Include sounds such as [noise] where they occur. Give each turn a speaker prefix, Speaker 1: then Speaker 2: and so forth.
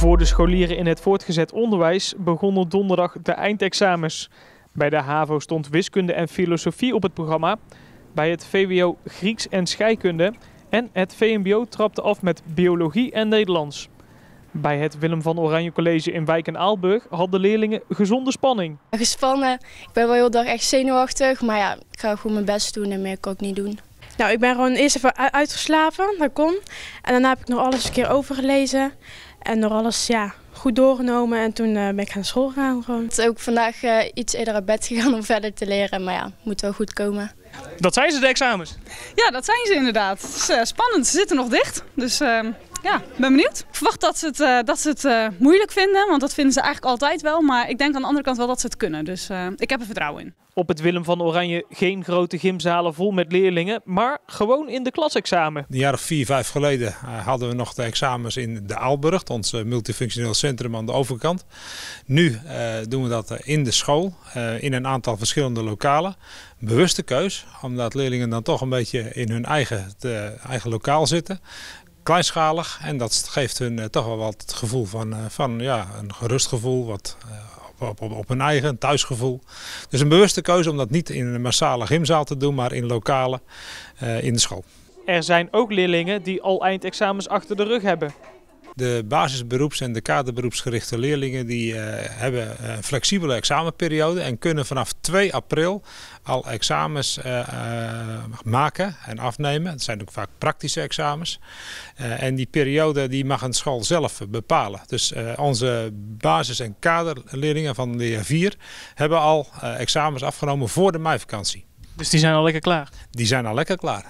Speaker 1: Voor de scholieren in het voortgezet onderwijs begonnen donderdag de eindexamens. Bij de HAVO stond wiskunde en filosofie op het programma. Bij het VWO Grieks en scheikunde. En het VMBO trapte af met biologie en Nederlands. Bij het Willem van Oranje College in Wijk en Aalburg hadden leerlingen gezonde spanning.
Speaker 2: Gespannen. Ik ben wel heel dag echt zenuwachtig. Maar ja, ik ga gewoon mijn best doen en meer kan ik niet doen.
Speaker 3: Nou, ik ben gewoon eerst even uitgeslapen, dat kon. En daarna heb ik nog alles een keer overgelezen. En nog alles ja, goed doorgenomen. En toen uh, ben ik naar school gegaan. Gewoon.
Speaker 2: Ik ben ook vandaag uh, iets eerder uit bed gegaan om [laughs] verder te leren. Maar ja, moet wel goed komen.
Speaker 1: Dat zijn ze, de examens?
Speaker 4: Ja, dat zijn ze inderdaad. Het is uh, spannend. Ze zitten nog dicht. Dus ehm, ja, ben benieuwd. Ik verwacht dat ze het, uh, dat ze het uh, moeilijk vinden, want dat vinden ze eigenlijk altijd wel. Maar ik denk aan de andere kant wel dat ze het kunnen. Dus uh, ik heb er vertrouwen in.
Speaker 1: Op het Willem van Oranje geen grote gymzalen vol met leerlingen, maar gewoon in de klasexamen.
Speaker 5: Een jaar of vier, vijf geleden hadden we nog de examens in de Aalburg, ons multifunctioneel centrum aan de overkant. Nu doen we dat in de school, in een aantal verschillende lokalen. Bewuste keus, omdat leerlingen dan toch een beetje in hun eigen, de, eigen lokaal zitten kleinschalig en dat geeft hun uh, toch wel wat het gevoel van, uh, van ja, een gerust gevoel, wat, uh, op, op, op hun eigen thuisgevoel. Dus een bewuste keuze om dat niet in een massale gymzaal te doen, maar in lokale in de school.
Speaker 1: Er zijn ook leerlingen die al eindexamens achter de rug hebben.
Speaker 5: De basisberoeps- en de kaderberoepsgerichte leerlingen die, uh, hebben een flexibele examenperiode en kunnen vanaf 2 april al examens uh, uh, maken en afnemen. Het zijn ook vaak praktische examens. en die periode die mag een school zelf bepalen. Dus onze basis- en kaderleerlingen van de jaar 4 hebben al examens afgenomen voor de meivakantie.
Speaker 1: Dus die zijn al lekker klaar?
Speaker 5: Die zijn al lekker klaar.